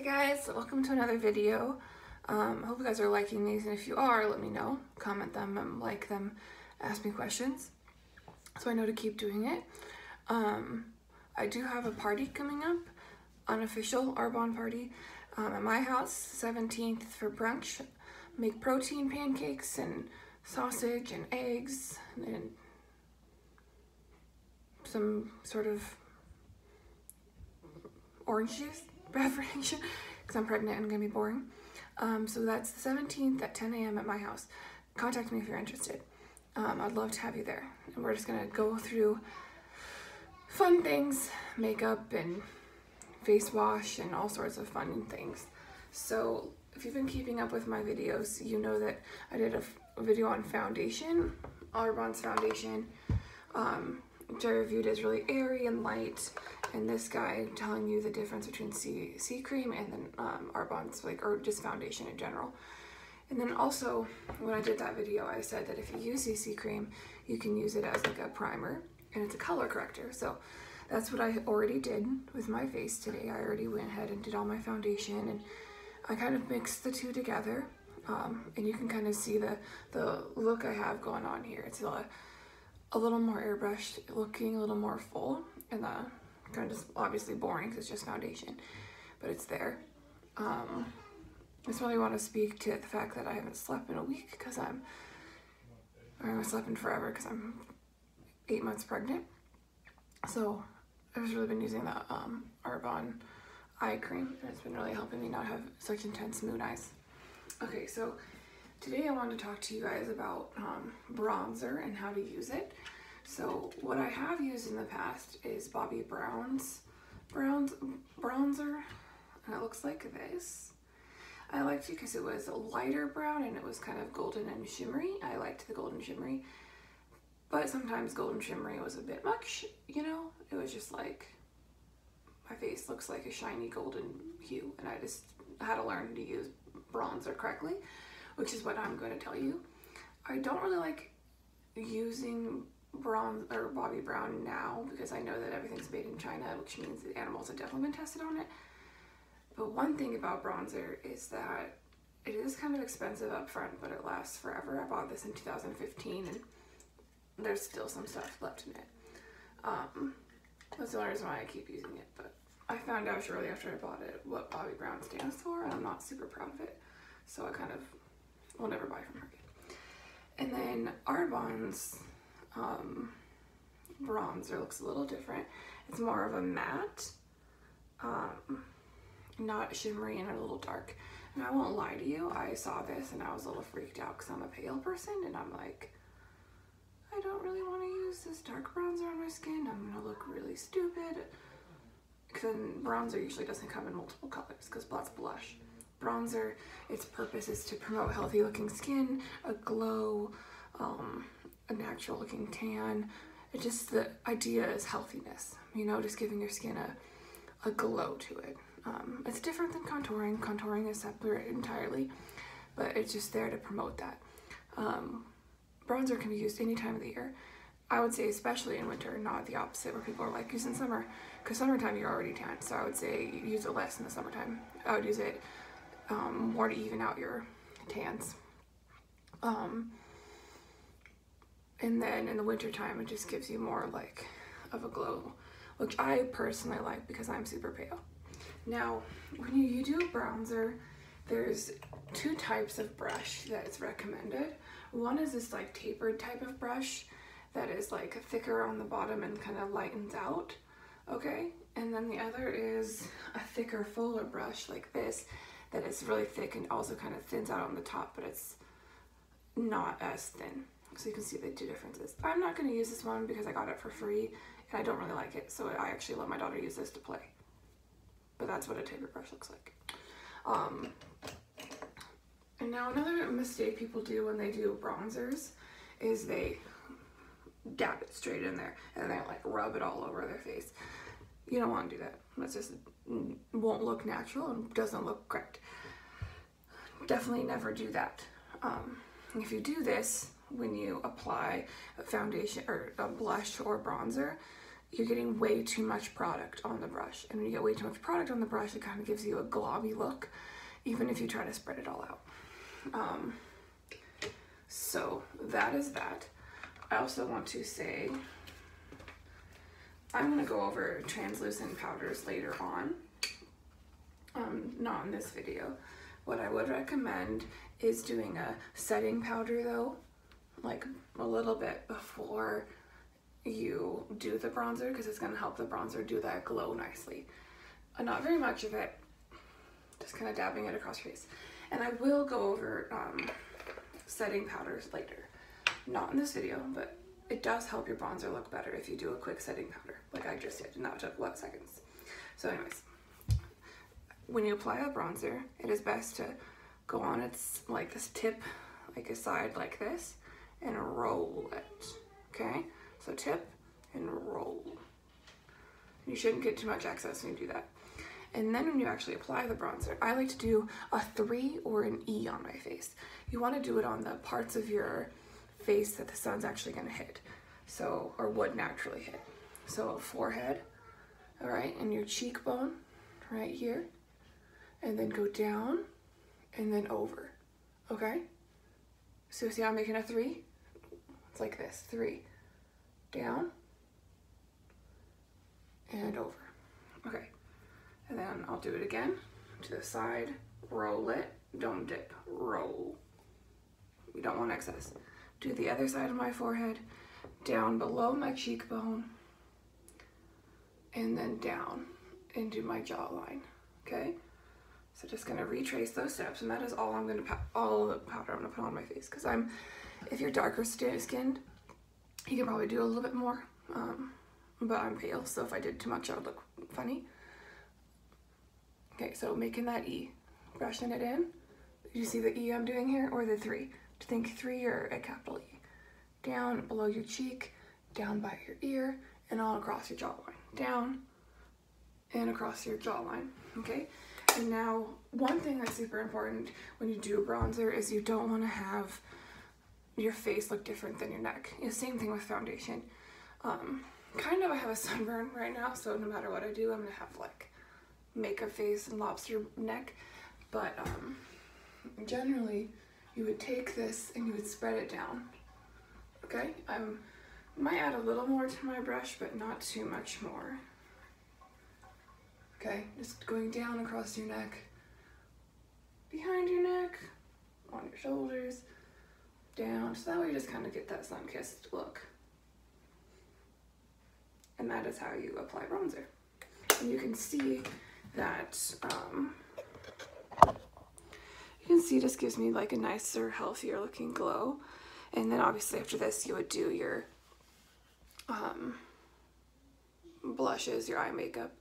Hey guys, welcome to another video. Um, I hope you guys are liking these, and if you are, let me know. Comment them, and like them, ask me questions, so I know to keep doing it. Um, I do have a party coming up, unofficial Arbonne party, um, at my house, 17th for brunch. Make protein pancakes and sausage and eggs and some sort of orange juice beverage because I'm pregnant and gonna be boring. Um, so that's the 17th at 10 a.m. at my house. Contact me if you're interested. Um, I'd love to have you there. And we're just gonna go through fun things, makeup and face wash and all sorts of fun things. So if you've been keeping up with my videos, you know that I did a, video on foundation, Arbonne's foundation, um, which I reviewed as really airy and light, and this guy telling you the difference between C, C cream and then um, Arbonne's, like, or just foundation in general. And then also, when I did that video, I said that if you use CC cream, you can use it as like a primer, and it's a color corrector. So that's what I already did with my face today. I already went ahead and did all my foundation, and I kind of mixed the two together. Um, and you can kind of see the, the look I have going on here. It's a, a little more airbrushed looking, a little more full, and the kind of just obviously boring because it's just foundation, but it's there. Um, I just really want to speak to the fact that I haven't slept in a week because I'm, I haven't slept in forever because I'm eight months pregnant. So I've just really been using the um, Arbonne eye cream and it's been really helping me not have such intense moon eyes. Okay, so today I want to talk to you guys about um, bronzer and how to use it. So what I have used in the past is Bobbi Brown's bronze, bronzer and it looks like this. I liked it because it was a lighter brown and it was kind of golden and shimmery. I liked the golden shimmery, but sometimes golden shimmery was a bit much, you know? It was just like, my face looks like a shiny golden hue and I just had to learn to use bronzer correctly, which is what I'm going to tell you. I don't really like using bronze or Bobbi Brown now because I know that everything's made in China, which means the animals have definitely been tested on it. But one thing about bronzer is that it is kind of expensive up front, but it lasts forever. I bought this in 2015 and there's still some stuff left in it. Um, that's the only reason why I keep using it, but I found out shortly after I bought it what Bobbi Brown stands for, and I'm not super proud of it. So I kind of will never buy from her again. And then Arbonne's um, bronzer looks a little different. It's more of a matte, um, not shimmery and a little dark. And I won't lie to you, I saw this and I was a little freaked out because I'm a pale person and I'm like, I don't really want to use this dark bronzer on my skin. I'm gonna look really stupid. Because bronzer usually doesn't come in multiple colors because that's blush. Bronzer, its purpose is to promote healthy looking skin, a glow, um, a natural looking tan. It just, the idea is healthiness, you know, just giving your skin a, a glow to it. Um, it's different than contouring. Contouring is separate entirely, but it's just there to promote that. Um, bronzer can be used any time of the year. I would say especially in winter, not the opposite where people are like, use in summer. Because summertime you're already tan, so I would say use it less in the summertime. I would use it um, more to even out your tans. Um, and then in the wintertime it just gives you more like of a glow, which I personally like because I'm super pale. Now, when you, you do a bronzer, there's two types of brush that is recommended. One is this like tapered type of brush that is like thicker on the bottom and kind of lightens out, okay? And then the other is a thicker, fuller brush like this that is really thick and also kind of thins out on the top, but it's not as thin. So you can see the two differences. I'm not gonna use this one because I got it for free and I don't really like it, so I actually let my daughter use this to play. But that's what a tapered brush looks like. Um, and now another mistake people do when they do bronzers is they dab it straight in there and they like rub it all over their face. You don't want to do that. That's just won't look natural and doesn't look great. Definitely never do that. Um, if you do this when you apply a foundation or a blush or bronzer, you're getting way too much product on the brush. And when you get way too much product on the brush, it kind of gives you a globby look, even if you try to spread it all out. Um, so that is that. I also want to say, I'm gonna go over translucent powders later on, um, not in this video. What I would recommend is doing a setting powder though, like a little bit before you do the bronzer because it's going to help the bronzer do that glow nicely. Uh, not very much of it, just kind of dabbing it across your face. And I will go over um, setting powders later. Not in this video, but it does help your bronzer look better if you do a quick setting powder, like I just did, and that took what seconds. So anyways, when you apply a bronzer, it is best to go on its, like this tip, like a side like this, and roll it, okay? So tip and roll. You shouldn't get too much excess when you do that. And then when you actually apply the bronzer, I like to do a three or an E on my face. You want to do it on the parts of your face that the sun's actually going to hit. So, or would naturally hit. So forehead, all right, and your cheekbone right here. And then go down and then over, okay? So see how I'm making a three? Like this, three. Down. And over. Okay, and then I'll do it again. To the side, roll it, don't dip, roll. We don't want excess. Do the other side of my forehead, down below my cheekbone, and then down into my jawline, okay? So just gonna retrace those steps, and that is all I'm gonna, put all the powder I'm gonna put on my face, because I'm, if you're darker skinned, you can probably do a little bit more, um, but I'm pale, so if I did too much, I would look funny. Okay, so making that E, brushing it in. You see the E I'm doing here, or the three? To think three or a capital E. Down below your cheek, down by your ear, and all across your jawline. Down and across your jawline, okay? And now, one thing that's super important when you do bronzer is you don't want to have your face look different than your neck. You know, same thing with foundation. Um, kind of I have a sunburn right now, so no matter what I do, I'm gonna have like makeup face and lobster neck. But um, generally, you would take this and you would spread it down. Okay, I might add a little more to my brush, but not too much more. Okay, just going down across your neck, behind your neck, on your shoulders, so that way you just kind of get that sun-kissed look. And that is how you apply bronzer. And you can see that, um, you can see this gives me like a nicer, healthier looking glow. And then obviously after this, you would do your um, blushes, your eye makeup,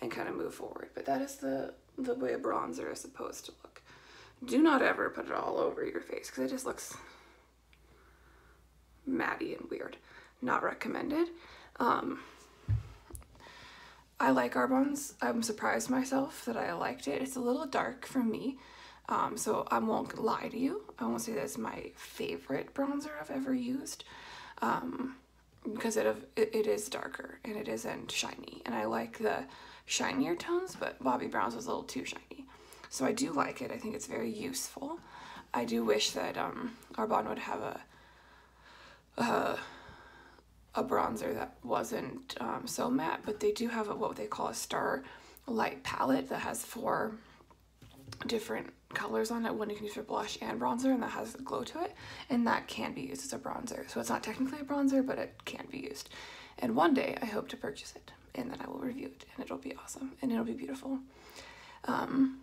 and kind of move forward. But that is the, the way a bronzer is supposed to look. Do not ever put it all over your face because it just looks matty and weird. Not recommended. Um, I like Arbonne's. I'm surprised myself that I liked it. It's a little dark for me. Um, so I won't lie to you. I won't say that's my favorite bronzer I've ever used. Um, because it, it, it is darker and it isn't shiny. And I like the shinier tones, but Bobbi Brown's was a little too shiny. So I do like it. I think it's very useful. I do wish that um, Arbonne would have a uh, a bronzer that wasn't um, so matte, but they do have a, what they call a star light palette that has four different colors on it. One you can use for blush and bronzer, and that has a glow to it, and that can be used as a bronzer. So it's not technically a bronzer, but it can be used. And one day I hope to purchase it, and then I will review it, and it'll be awesome, and it'll be beautiful. Um,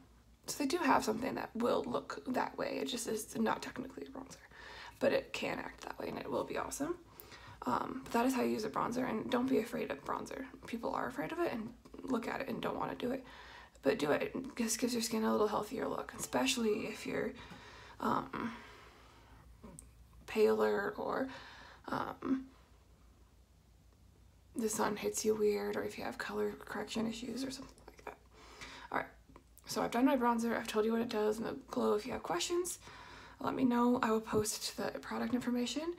so they do have something that will look that way. It just is not technically a bronzer but it can act that way and it will be awesome. Um, that is how you use a bronzer and don't be afraid of bronzer. People are afraid of it and look at it and don't want to do it. But do it. It just gives your skin a little healthier look, especially if you're um, paler or um, the sun hits you weird or if you have color correction issues or something like that. Alright, so I've done my bronzer. I've told you what it does and the glow if you have questions let me know. I will post the product information.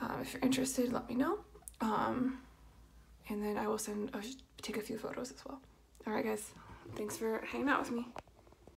Um, if you're interested, let me know. Um, and then I will send, take a few photos as well. All right, guys. Thanks for hanging out with me.